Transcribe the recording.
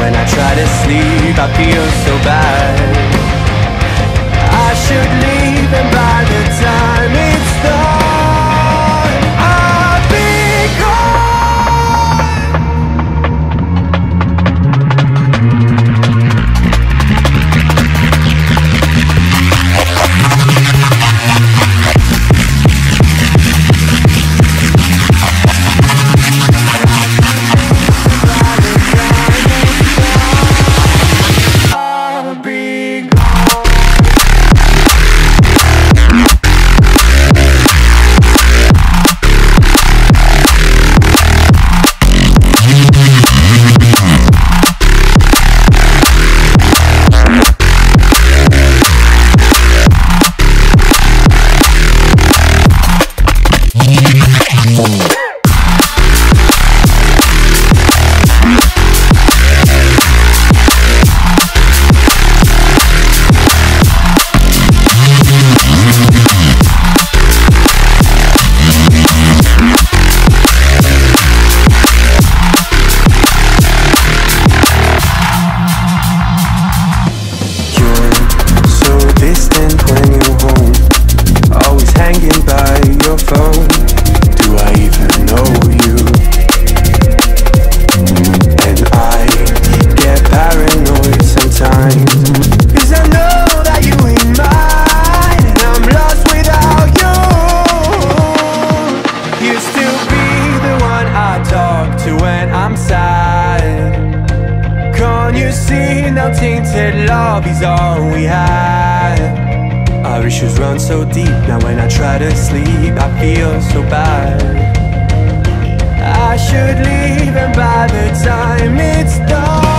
when I try to sleep I feel so bad. I should leave and by the can't you see now tainted love is all we had. Our issues run so deep now when I try to sleep I feel so bad. I should leave and by the time it's done